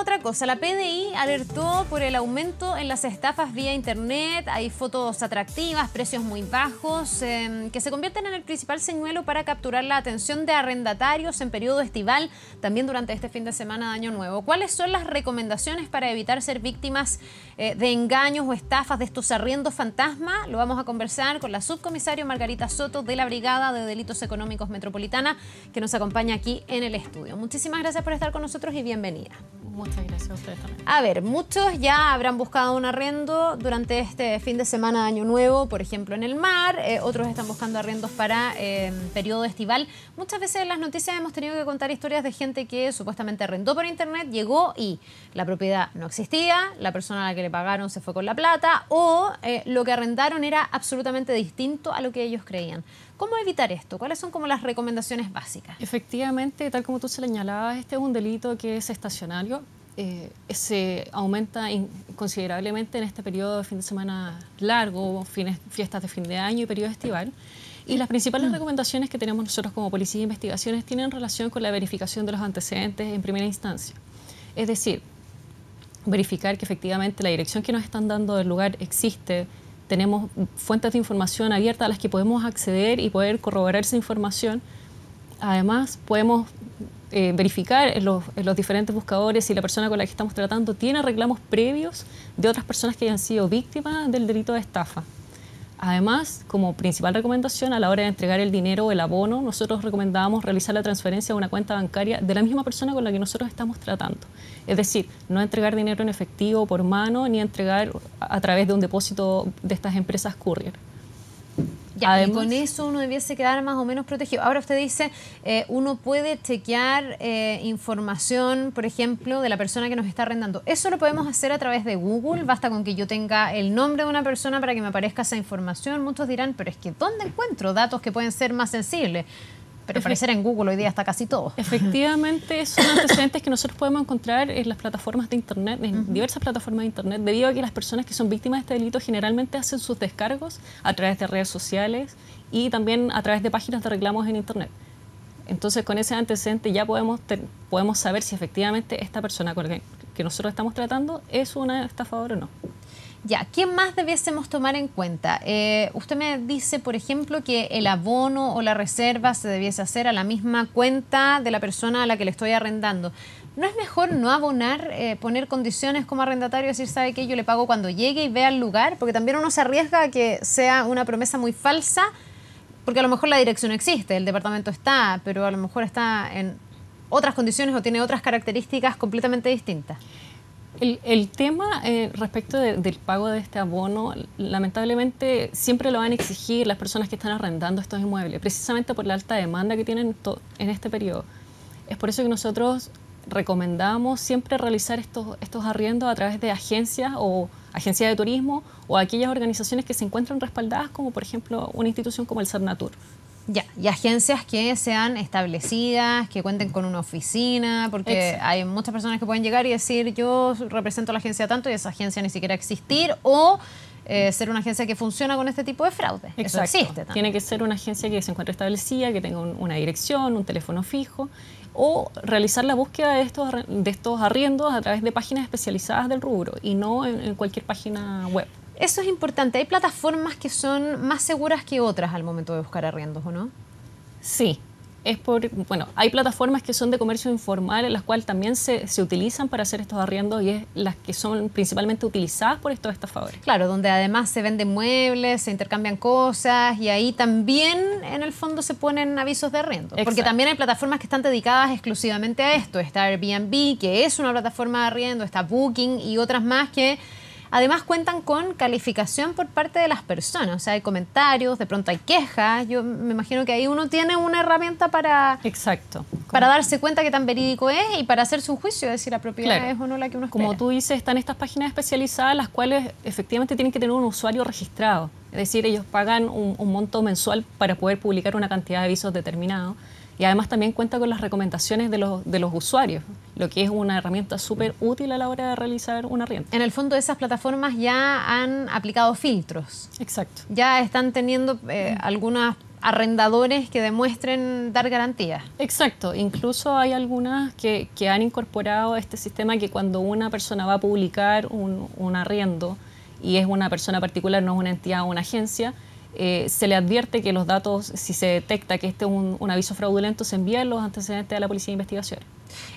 Otra cosa, la PDI alertó por el aumento en las estafas vía internet, hay fotos atractivas, precios muy bajos, em, que se convierten en el principal señuelo para capturar la atención de arrendatarios en periodo estival, también durante este fin de semana de Año Nuevo. ¿Cuáles son las recomendaciones para evitar ser víctimas eh, de engaños o estafas de estos arriendos fantasma? Lo vamos a conversar con la subcomisario Margarita Soto de la Brigada de Delitos Económicos Metropolitana, que nos acompaña aquí en el estudio. Muchísimas gracias por estar con nosotros y bienvenida. Muchas gracias a ustedes también. A ver, muchos ya habrán buscado un arriendo durante este fin de semana de Año Nuevo, por ejemplo, en el mar. Eh, otros están buscando arriendos para eh, periodo estival. Muchas veces en las noticias hemos tenido que contar historias de gente que supuestamente arrendó por internet, llegó y la propiedad no existía, la persona a la que le pagaron se fue con la plata o eh, lo que arrendaron era absolutamente distinto a lo que ellos creían. ¿Cómo evitar esto? ¿Cuáles son como las recomendaciones básicas? Efectivamente, tal como tú señalabas, este es un delito que es estacionario. Eh, se aumenta considerablemente en este periodo de fin de semana largo, fines, fiestas de fin de año y periodo estival. Y las principales mm. recomendaciones que tenemos nosotros como Policía de Investigaciones tienen relación con la verificación de los antecedentes en primera instancia. Es decir, verificar que efectivamente la dirección que nos están dando del lugar existe, tenemos fuentes de información abiertas a las que podemos acceder y poder corroborar esa información. Además, podemos eh, verificar en los, los, diferentes buscadores si la persona con la que estamos tratando tiene reclamos previos de otras personas que hayan sido víctimas del delito de estafa. Además, como principal recomendación, a la hora de entregar el dinero o el abono, nosotros recomendamos realizar la transferencia a una cuenta bancaria de la misma persona con la que nosotros estamos tratando. Es decir, no entregar dinero en efectivo por mano ni entregar a través de un depósito de estas empresas courier. Ya, y con eso uno debiese quedar más o menos protegido. Ahora usted dice, eh, uno puede chequear eh, información, por ejemplo, de la persona que nos está arrendando. Eso lo podemos hacer a través de Google. Basta con que yo tenga el nombre de una persona para que me aparezca esa información. Muchos dirán, pero es que ¿dónde encuentro datos que pueden ser más sensibles? Pero aparecer en Google hoy día está casi todo. Efectivamente, son antecedentes que nosotros podemos encontrar en las plataformas de Internet, en diversas plataformas de Internet, debido a que las personas que son víctimas de este delito generalmente hacen sus descargos a través de redes sociales y también a través de páginas de reclamos en Internet. Entonces, con ese antecedente ya podemos, podemos saber si efectivamente esta persona con la que nosotros estamos tratando es una estafadora o no. Ya, ¿qué más debiésemos tomar en cuenta? Eh, usted me dice, por ejemplo, que el abono o la reserva se debiese hacer a la misma cuenta de la persona a la que le estoy arrendando. ¿No es mejor no abonar, eh, poner condiciones como arrendatario, decir, sabe que yo le pago cuando llegue y vea el lugar? Porque también uno se arriesga a que sea una promesa muy falsa, porque a lo mejor la dirección existe, el departamento está, pero a lo mejor está en otras condiciones o tiene otras características completamente distintas. El, tema eh, respecto del pago de este abono, lamentablemente siempre lo van a exigir las personas que están arrendando estos inmuebles, precisamente por la alta demanda que tienen en este periodo. Es por eso que nosotros recomendamos siempre realizar estos, estos arriendos a través de agencias o agencias de turismo o aquellas organizaciones que se encuentran respaldadas, como por ejemplo una institución como el Cernatur. Ya, y agencias que sean establecidas, que cuenten con una oficina, porque hay muchas personas que pueden llegar y decir yo represento a la agencia tanto y esa agencia ni siquiera existir o eh, ser una agencia que funciona con este tipo de fraude. Eso existe Tiene que ser una agencia que se encuentre establecida, que tenga una dirección, un teléfono fijo o realizar la búsqueda de estos, de estos arriendos a través de páginas especializadas del rubro y no en cualquier página web. Eso es importante. ¿Hay plataformas que son más seguras que otras al momento de buscar arriendos o no? Sí. Es por, bueno, hay plataformas que son de comercio informal, en las cuales también se, se utilizan para hacer estos arriendos y es las que son principalmente utilizadas por estos estafadores. Claro, donde además se venden muebles, se intercambian cosas y ahí también en el fondo se ponen avisos de arriendo. Porque también hay plataformas que están dedicadas exclusivamente a esto. Está Airbnb, que es una plataforma de arriendo, está Booking y otras más que Además cuentan con calificación por parte de las personas, o sea, hay comentarios, de pronto hay quejas, yo me imagino que ahí uno tiene una herramienta para, Exacto. para darse cuenta que tan verídico es y para hacerse un juicio de si la propiedad es o no la que uno espera. Como tú dices, están estas páginas especializadas las cuales efectivamente tienen que tener un usuario registrado, es decir, ellos pagan un, un monto mensual para poder publicar una cantidad de avisos determinados y además también cuenta con las recomendaciones de los, de los usuarios, lo que es una herramienta súper útil a la hora de realizar una renta. En el fondo esas plataformas ya han aplicado filtros. Exacto. Ya están teniendo eh, algunas arrendadores que demuestren dar garantías. Exacto, incluso hay algunas que, han incorporado este sistema que cuando una persona va a publicar un, arriendo y es una persona particular, no es una entidad o una agencia, eh, se le advierte que los datos, si se detecta que este es un, aviso fraudulento, se envían los antecedentes a la Policía de Investigaciones.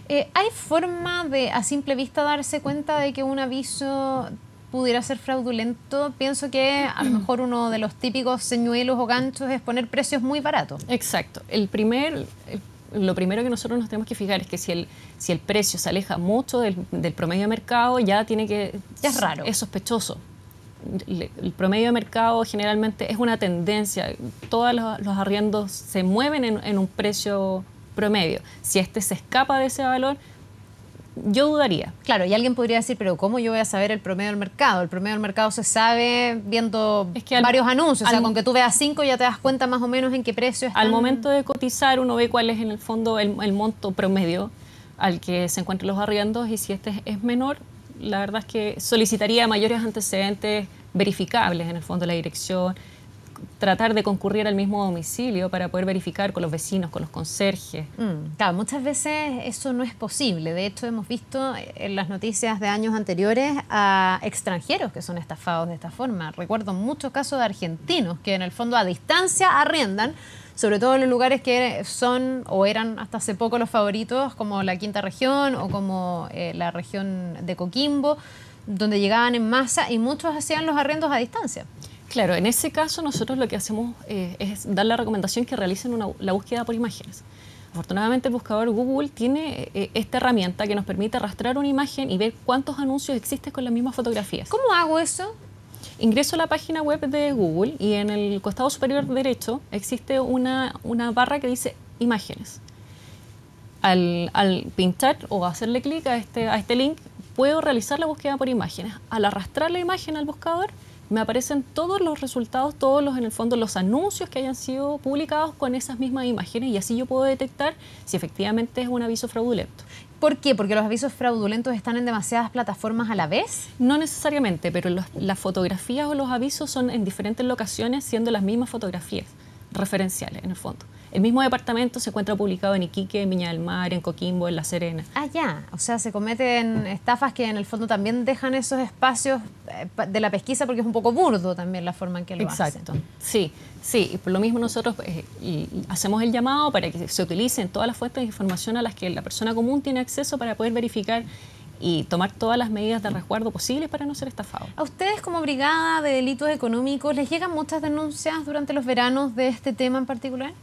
Eh, ¿Hay forma de a simple vista darse cuenta de que un aviso pudiera ser fraudulento, pienso que a lo mejor uno de los típicos señuelos o ganchos es poner precios muy baratos. Exacto. El primer, lo primero que nosotros nos tenemos que fijar es que si el, si el precio se aleja mucho del, promedio de mercado, ya tiene que... Ya es raro. Es sospechoso. El, promedio de mercado generalmente es una tendencia. Todos los, arriendos se mueven en, en un precio promedio. Si este se escapa de ese valor, yo dudaría. Claro, y alguien podría decir, pero ¿cómo yo voy a saber el promedio del mercado? El promedio del mercado se sabe viendo varios anuncios, o sea, con que tú veas cinco ya te das cuenta más o menos en qué precio están. Al momento de cotizar uno ve cuál es en el fondo el, monto promedio al que se encuentran los arriendos y si este es menor, la verdad es que solicitaría mayores antecedentes verificables en el fondo la dirección, tratar de concurrir al mismo domicilio para poder verificar con los vecinos, con los conserjes. Mm, claro, muchas veces eso no es posible. De hecho, hemos visto en las noticias de años anteriores a extranjeros que son estafados de esta forma. Recuerdo muchos casos de argentinos que en el fondo a distancia arriendan, sobre todo en los lugares que son o eran hasta hace poco los favoritos, como la quinta región o como eh, la región de Coquimbo, donde llegaban en masa y muchos hacían los arrendos a distancia. Claro, en ese caso nosotros lo que hacemos eh, es dar la recomendación que realicen la búsqueda por imágenes. Afortunadamente el buscador Google tiene eh, esta herramienta que nos permite arrastrar una imagen y ver cuántos anuncios existen con las mismas fotografías. ¿Cómo hago eso? Ingreso a la página web de Google y en el costado superior derecho existe una, barra que dice imágenes. Al, pinchar o hacerle clic a este, a este link, puedo realizar la búsqueda por imágenes. Al arrastrar la imagen al buscador, me aparecen todos los resultados, todos los, en el fondo, los anuncios que hayan sido publicados con esas mismas imágenes y así yo puedo detectar si efectivamente es un aviso fraudulento. ¿Por qué? ¿Porque los avisos fraudulentos están en demasiadas plataformas a la vez? No necesariamente, pero las fotografías o los avisos son en diferentes locaciones siendo las mismas fotografías referenciales en el fondo. El mismo departamento se encuentra publicado en Iquique, en Viña del Mar, en Coquimbo, en La Serena. Ah, ya. O sea, se cometen estafas que en el fondo también dejan esos espacios eh, de la pesquisa porque es un poco burdo también la forma en que lo Exacto. Sí, sí. Y por lo mismo nosotros eh, hacemos el llamado para que se utilicen todas las fuentes de información a las que la persona común tiene acceso para poder verificar y tomar todas las medidas de resguardo posibles para no ser estafado. ¿A ustedes como Brigada de Delitos Económicos les llegan muchas denuncias durante los veranos de este tema en particular?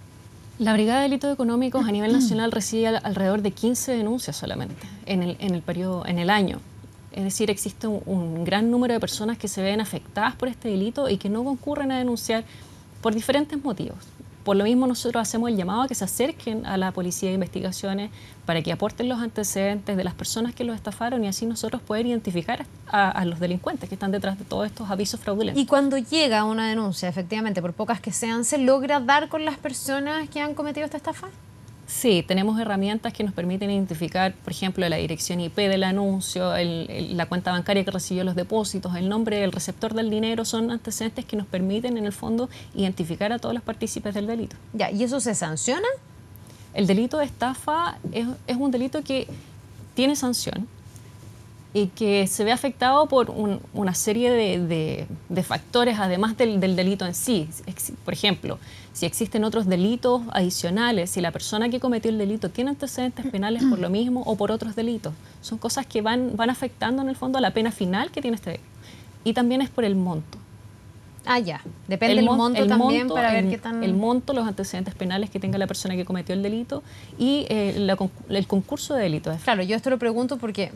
La Brigada de Delitos Económicos a nivel nacional recibe alrededor de 15 denuncias solamente en el, en el periodo, en el año. Es decir, existe un, gran número de personas que se ven afectadas por este delito y que no concurren a denunciar por diferentes motivos. Por lo mismo nosotros hacemos el llamado a que se acerquen a la Policía de Investigaciones para que aporten los antecedentes de las personas que los estafaron y así nosotros poder identificar a, los delincuentes que están detrás de todos estos avisos fraudulentos. Y cuando llega una denuncia, efectivamente, por pocas que sean, ¿se logra dar con las personas que han cometido esta estafa? Sí, tenemos herramientas que nos permiten identificar, por ejemplo, la dirección IP del anuncio, la cuenta bancaria que recibió los depósitos, el nombre del receptor del dinero, son antecedentes que nos permiten, en el fondo, identificar a todos los partícipes del delito. Ya, ¿y eso se sanciona? El delito de estafa es, un delito que tiene sanción y que se ve afectado por una serie de, factores, además del, del delito en sí. Por ejemplo, si existen otros delitos adicionales, si la persona que cometió el delito tiene antecedentes penales por lo mismo o por otros delitos. Son cosas que van, van afectando en el fondo a la pena final que tiene este delito. Y también es por el monto. Ah, ya. Depende del monto también para ver qué tan... El monto, los antecedentes penales que tenga la persona que cometió el delito y eh, el concurso de delitos. Claro, yo esto lo pregunto porque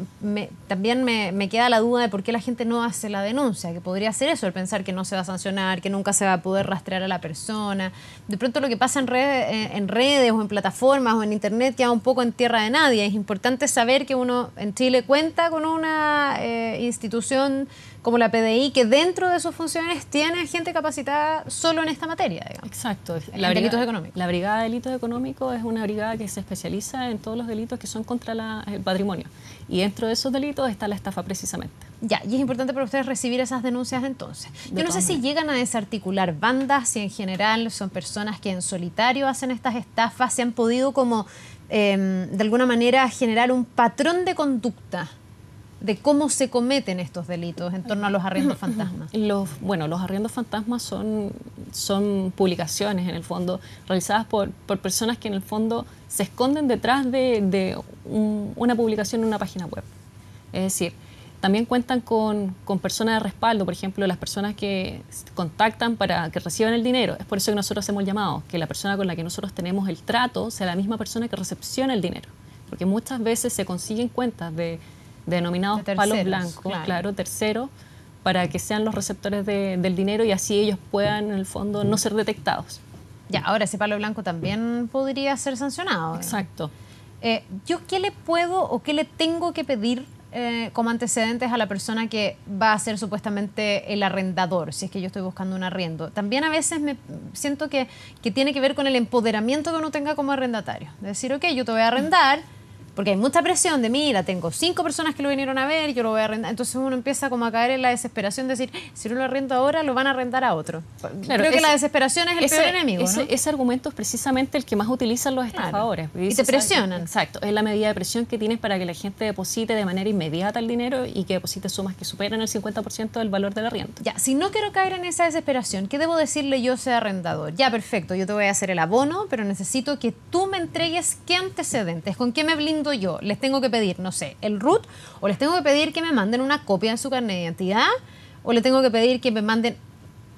también me, queda la duda de por qué la gente no hace la denuncia, que podría ser eso, el pensar que no se va a sancionar, que nunca se va a poder rastrear a la persona. De pronto lo que pasa en, eh, en redes o en plataformas o en internet queda un poco en tierra de nadie. Es importante saber que uno en Chile cuenta con una eh, institución como la PDI, que dentro de sus funciones tiene gente capacitada solo en esta materia. Exacto. La en delitos económicos. La Brigada de Delitos Económicos es una brigada que se especializa en todos los delitos que son contra el patrimonio. Y dentro de esos delitos está la estafa precisamente. Ya, y es importante para ustedes recibir esas denuncias entonces. Yo no sé si llegan a desarticular bandas, si en general son personas que en solitario hacen estas estafas, si han podido como em, de alguna manera generar un patrón de conducta de cómo se cometen estos delitos en torno a los arriendos fantasmas. Los, bueno, los arriendos fantasmas son, son publicaciones en el fondo realizadas por, por personas que en el fondo se esconden detrás de, una publicación en una página web. Es decir, también cuentan con, personas de respaldo, por ejemplo, las personas que contactan para que reciban el dinero. Es por eso que nosotros hemos llamado, que la persona con la que nosotros tenemos el trato sea la misma persona que recepciona el dinero. Porque muchas veces se consiguen cuentas de, denominados palos blancos, claro. terceros, para que sean los receptores del dinero y así ellos puedan, en el fondo, no ser detectados. Ya, ahora ese palo blanco también podría ser sancionado. Exacto. Eh, ¿Yo qué le puedo o qué le tengo que pedir eh, como antecedentes a la persona que va a ser supuestamente el arrendador, si es que yo estoy buscando un arriendo. También a veces me siento que, que tiene que ver con el empoderamiento que uno tenga como arrendatario. De decir, ok, yo te voy a arrendar porque hay mucha presión de, mira, tengo cinco personas que lo vinieron a ver, yo lo voy a arrendar. Entonces uno empieza como a caer en la desesperación de decir, si no lo arrendo ahora, lo van a arrendar a otro. Creo que la desesperación es el peor enemigo. Ese, argumento es precisamente el que más utilizan los estafadores. Y te presionan. Exacto, es la medida de presión que tienes para que la gente deposite de manera inmediata el dinero y que deposite sumas que superen el 50% del valor del arriendo. Ya, si no quiero caer en esa desesperación, ¿qué debo decirle yo sea arrendador? Ya, perfecto, yo te voy a hacer el abono, pero necesito que tú me entregues qué antecedentes, con qué me yo. Les tengo que pedir, no sé, el root, o les tengo que pedir que me manden una copia de su carnet de identidad, o les tengo que pedir que me manden...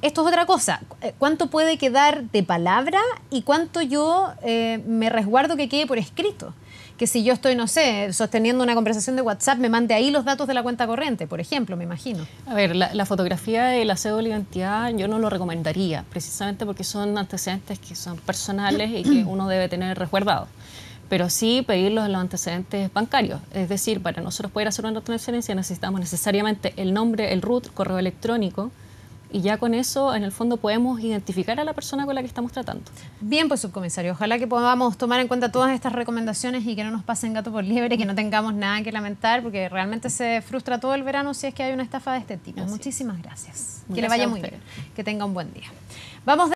Esto es otra cosa. Eh, ¿Cuánto puede quedar de palabra y cuánto yo eh, me resguardo que quede por escrito? que si yo estoy, no sé, sosteniendo una conversación de WhatsApp, me mande ahí los datos de la cuenta corriente, por ejemplo, me imagino. A ver, la, fotografía de la cédula de identidad yo no lo recomendaría, precisamente porque son antecedentes que son personales y que uno debe tener resguardados pero sí pedirlos los antecedentes bancarios. Es decir, para nosotros poder hacer una transferencia necesitamos necesariamente el nombre, el root, correo electrónico, y ya con eso, en el fondo, podemos identificar a la persona con la que estamos tratando. Bien, pues subcomisario, ojalá que podamos tomar en cuenta todas estas recomendaciones y que no nos pasen gato por liebre, que no tengamos nada que lamentar, porque realmente se frustra todo el verano si es que hay una estafa de este tipo. Muchísimas gracias. que le vaya muy bien, que tenga un buen día. Vamos